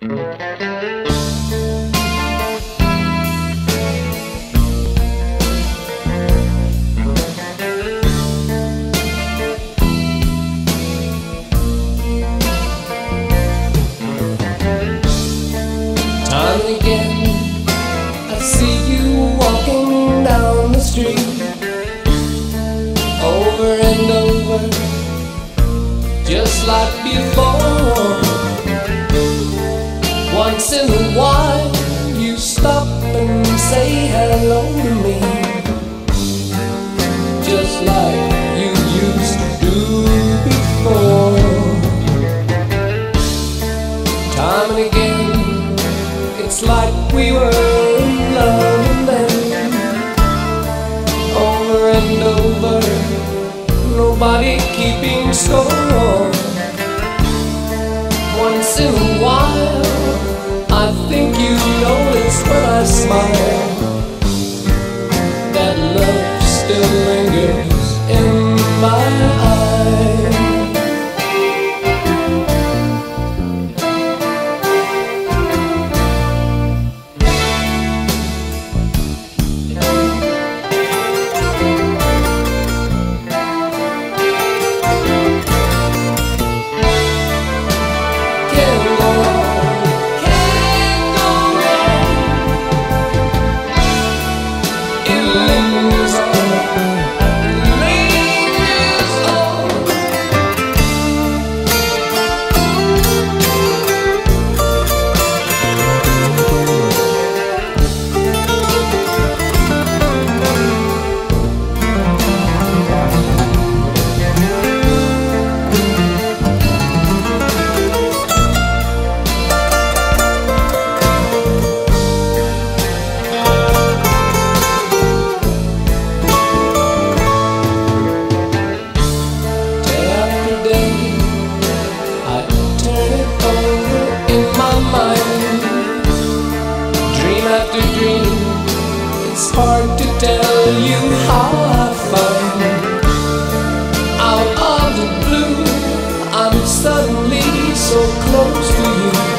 again. I see you walking down the street over and over, just like before. say hello to me. Just like you used to do before. Time and again It's like we were in love then. Over and over Nobody keeping score. Once in a while smile That love still lingers in my eyes dream It's hard to tell you how I find. Out of the blue I'm suddenly so close to you.